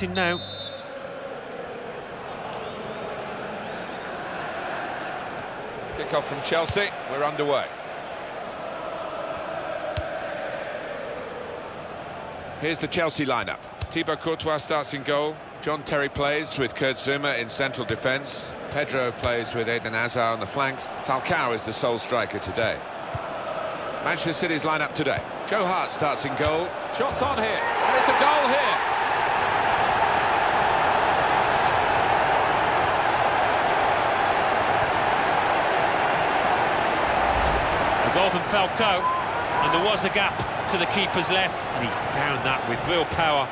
him now. Kick off from Chelsea, we're underway. Here's the Chelsea lineup. Thibaut Courtois starts in goal. John Terry plays with Kurt Zouma in central defence. Pedro plays with Eden Hazard on the flanks. Falcao is the sole striker today. Manchester City's lineup today. Joe Hart starts in goal. Shots on here, and it's a goal here. A goal from and there was a gap to the keeper's left, and he found that with real power